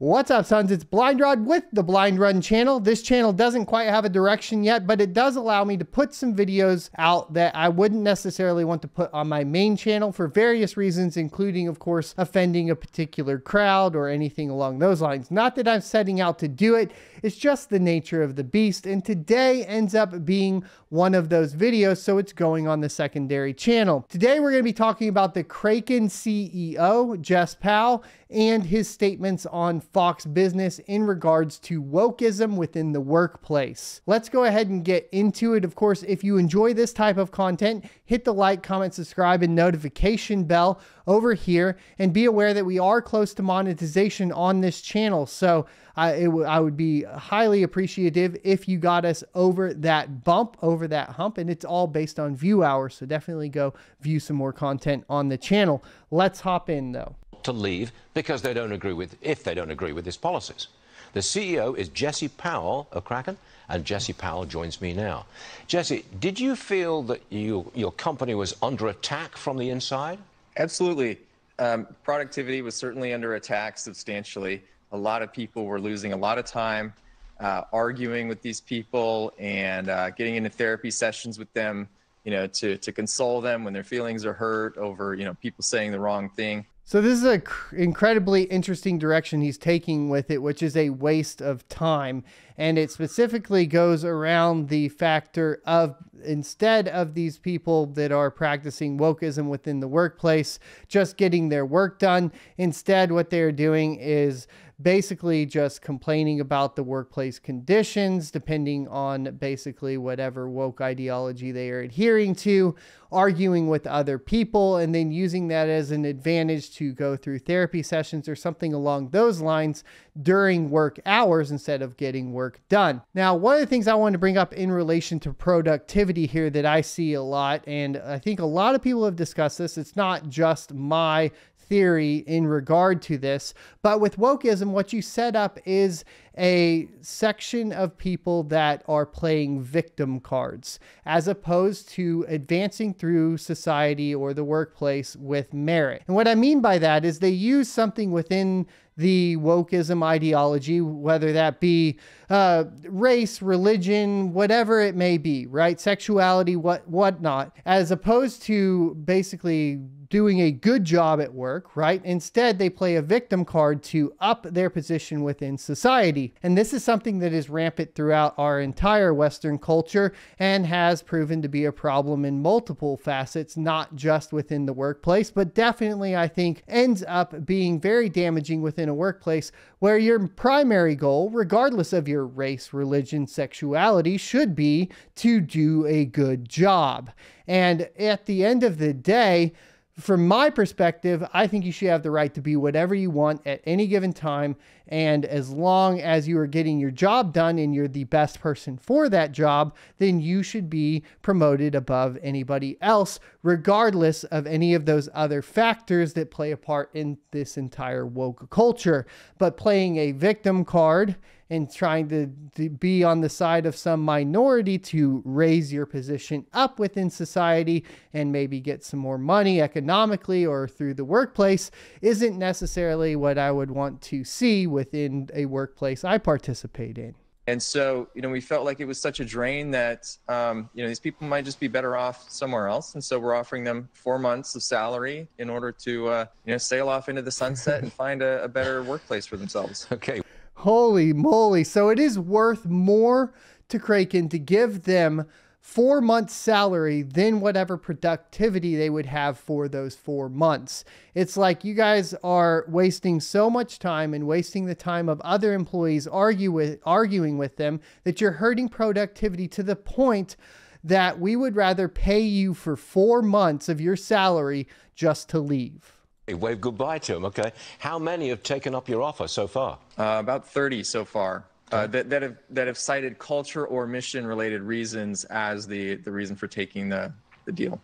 What's up, sons? It's Blind Rod with the Blind Run channel. This channel doesn't quite have a direction yet, but it does allow me to put some videos out that I wouldn't necessarily want to put on my main channel for various reasons, including, of course, offending a particular crowd or anything along those lines. Not that I'm setting out to do it, it's just the nature of the beast. And today ends up being one of those videos, so it's going on the secondary channel. Today, we're going to be talking about the Kraken CEO, Jesse Powell, and his statements on Fox Business in regards to wokeism within the workplace. Let's go ahead and get into it. Of course, if you enjoy this type of content, hit the like, comment, subscribe, and notification bell over here, and be aware that we are close to monetization on this channel. So I, I would be highly appreciative if you got us over that bump, over that hump, and it's all based on view hours. So definitely go view some more content on the channel. Let's hop in though to leave because they don't agree with, if they don't agree with his policies. The CEO is Jesse Powell of Kraken, and Jesse Powell joins me now. Jesse, did you feel that you, your company was under attack from the inside? Absolutely. Um, productivity was certainly under attack substantially. A lot of people were losing a lot of time uh, arguing with these people and uh, getting into therapy sessions with them, you know, to, to console them when their feelings are hurt over, you know, people saying the wrong thing. So this is an incredibly interesting direction he's taking with it, which is a waste of time. And it specifically goes around the factor of instead of these people that are practicing wokeism within the workplace, just getting their work done, instead what they're doing is basically just complaining about the workplace conditions, depending on basically whatever woke ideology they are adhering to, arguing with other people, and then using that as an advantage to go through therapy sessions or something along those lines during work hours instead of getting work done. Now, one of the things I want to bring up in relation to productivity here that I see a lot, and I think a lot of people have discussed this, it's not just my theory in regard to this. But with wokeism, what you set up is a section of people that are playing victim cards as opposed to advancing through society or the workplace with merit. And what I mean by that is they use something within the wokeism ideology, whether that be uh, race, religion, whatever it may be, right? Sexuality, what whatnot, as opposed to basically doing a good job at work, right? Instead, they play a victim card to up their position within society. And this is something that is rampant throughout our entire Western culture and has proven to be a problem in multiple facets, not just within the workplace, but definitely, I think, ends up being very damaging within a workplace where your primary goal, regardless of your race, religion, sexuality, should be to do a good job. And at the end of the day, from my perspective, I think you should have the right to be whatever you want at any given time. And as long as you are getting your job done and you're the best person for that job, then you should be promoted above anybody else, regardless of any of those other factors that play a part in this entire woke culture. But playing a victim card and trying to, to, be on the side of some minority to raise your position up within society and maybe get some more money economically or through the workplace isn't necessarily what I would want to see within a workplace I participate in. And so, you know, we felt like it was such a drain that, um, you know, these people might just be better off somewhere else. And so we're offering them four months of salary in order to, uh, you know, sail off into the sunset and find a, a better workplace for themselves. Okay. Holy moly. So it is worth more to Kraken to give them four months' salary than whatever productivity they would have for those four months. It's like you guys are wasting so much time and wasting the time of other employees argue with, arguing with them that you're hurting productivity to the point that we would rather pay you for four months of your salary just to leave. Wave goodbye to them, okay? How many have taken up your offer so far? Uh, about 30 so far. Uh, that, that, have, that have cited culture or mission related reasons as the, the reason for taking the, the deal.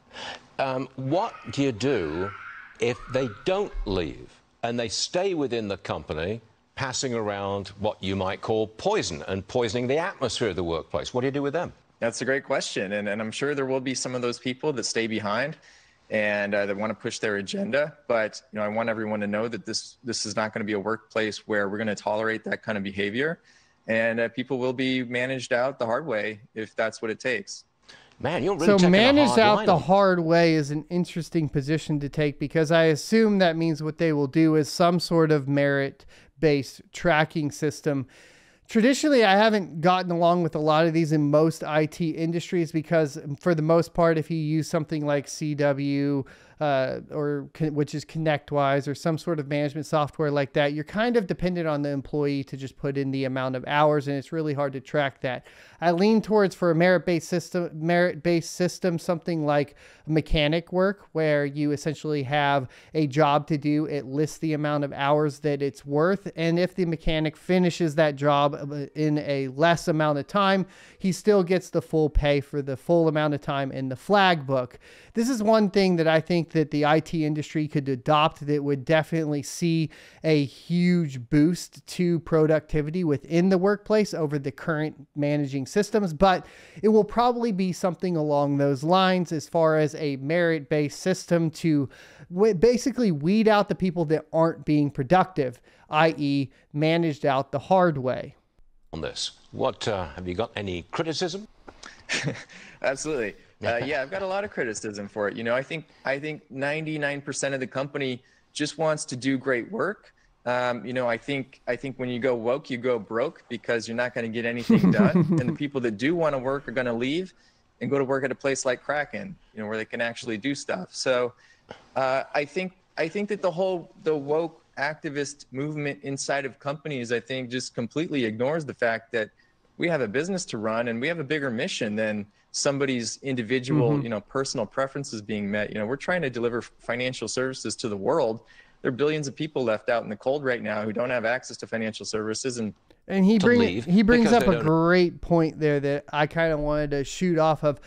Um, what do you do if they don't leave and they stay within the company, passing around what you might call poison and poisoning the atmosphere of the workplace? What do you do with them? That's a great question. And, and I'm sure there will be some of those people that stay behind and uh, they want to push their agenda. But you know, I want everyone to know that this this is not going to be a workplace where we're going to tolerate that kind of behavior, and uh, people will be managed out the hard way if that's what it takes. Man, you're really so managed out the hard way is an interesting position to take because I assume that means what they will do is some sort of merit based tracking system traditionally i haven't gotten along with a lot of these in most it industries because for the most part if you use something like cw uh, or which is ConnectWise or some sort of management software like that, you're kind of dependent on the employee to just put in the amount of hours, and it's really hard to track that. I lean towards for a merit-based system, merit-based system, something like mechanic work, where you essentially have a job to do. It lists the amount of hours that it's worth, and if the mechanic finishes that job uh, in a less amount of time, he still gets the full pay for the full amount of time in the flag book. This is one thing that I think that the IT industry could adopt that would definitely see a huge boost to productivity within the workplace over the current managing systems. But it will probably be something along those lines as far as a merit based system to basically weed out the people that aren't being productive, i.e., managed out the hard way. On this, what uh, have you got any criticism? Absolutely. Uh, yeah, I've got a lot of criticism for it. You know, I think I think 99% of the company just wants to do great work. Um, you know, I think I think when you go woke, you go broke because you're not going to get anything done, and the people that do want to work are going to leave and go to work at a place like Kraken, you know, where they can actually do stuff. So, uh, I think I think that the whole the woke activist movement inside of companies, I think, just completely ignores the fact that we have a business to run and we have a bigger mission than somebody's individual, mm-hmm. you know, personal preferences being met. You know, we're trying to deliver financial services to the world. There are billions of people left out in the cold right now who don't have access to financial services and and he brings he brings up a great point there that I kind of wanted to shoot off of.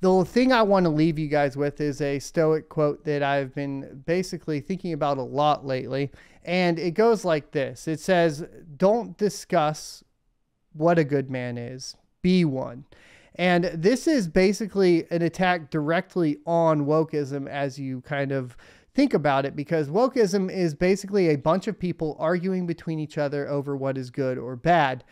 The thing I want to leave you guys with is a Stoic quote that I've been basically thinking about a lot lately. And it goes like this It says, Don't discuss what a good man is, be one. And this is basically an attack directly on wokeism as you kind of think about it, because wokeism is basically a bunch of people arguing between each other over what is good or bad,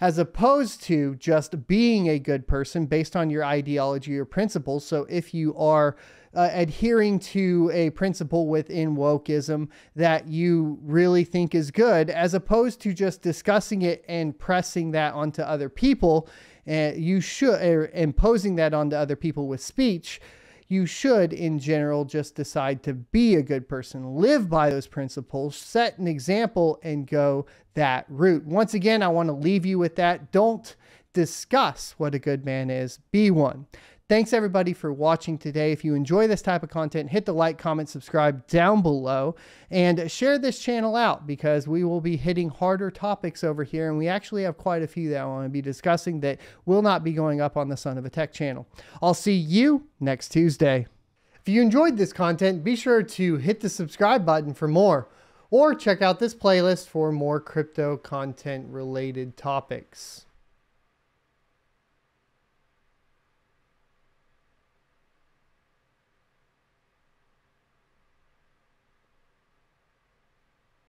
as opposed to just being a good person based on your ideology or principles. So if you are uh, adhering to a principle within wokeism that you really think is good, as opposed to just discussing it and pressing that onto other people and you should imposing that onto other people with speech you should in general just decide to be a good person live by those principles set an example and go that route. Once again i want to leave you with that. Don't discuss what a good man is. Be one Thanks everybody for watching today. If you enjoy this type of content, hit the like, comment, subscribe down below, and share this channel out because we will be hitting harder topics over here. And we actually have quite a few that I want to be discussing that will not be going up on the Son of a Tech channel. I'll see you next Tuesday. If you enjoyed this content, be sure to hit the subscribe button for more, or check out this playlist for more crypto content related topics.